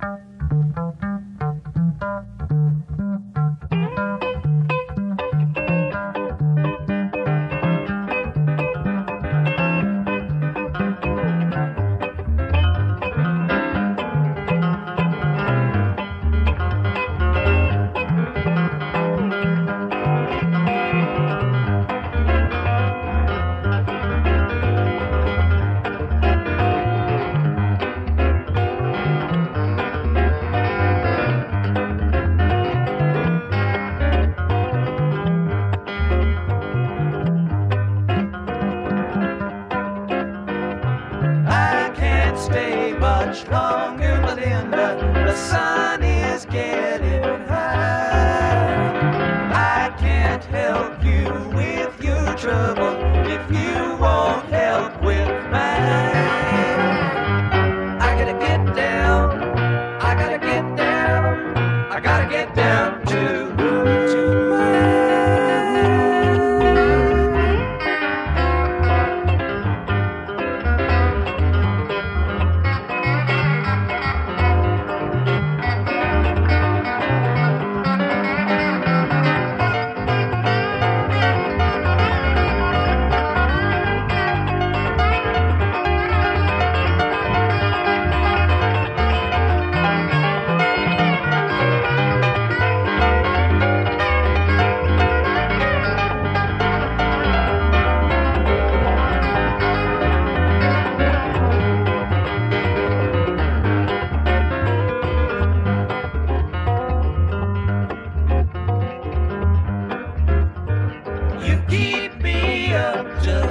Thank you. much longer, but in the, the sun.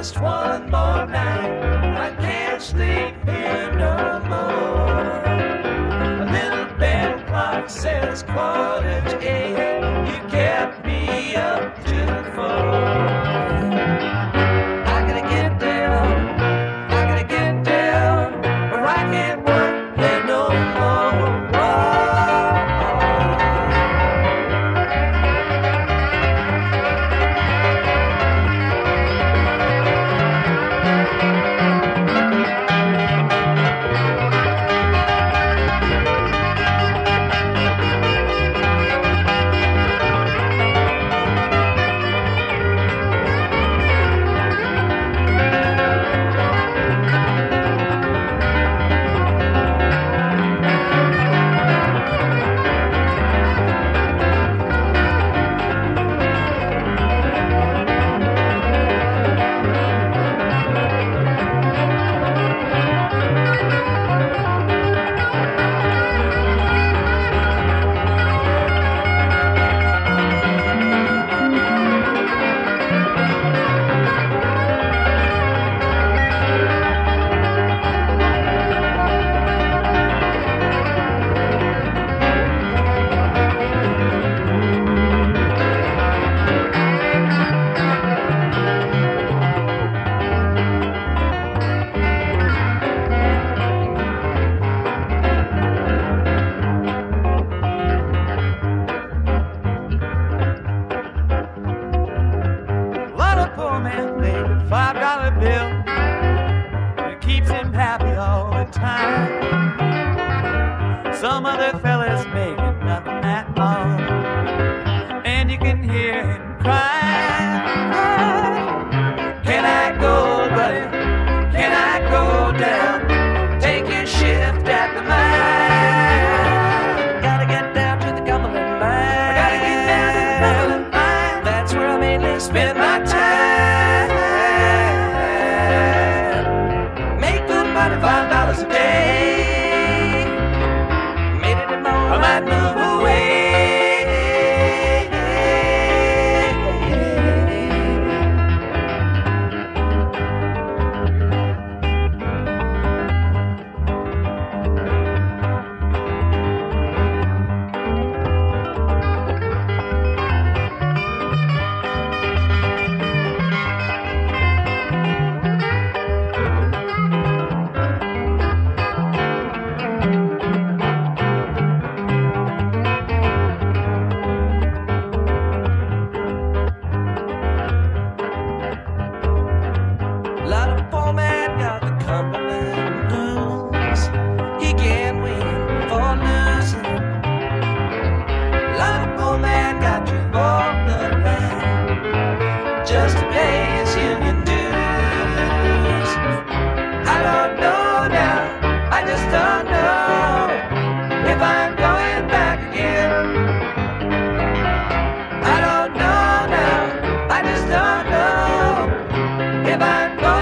just one more night. I can't sleep here no more. A little bed clock says clock. fella If I'm